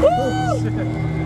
Oh, shit.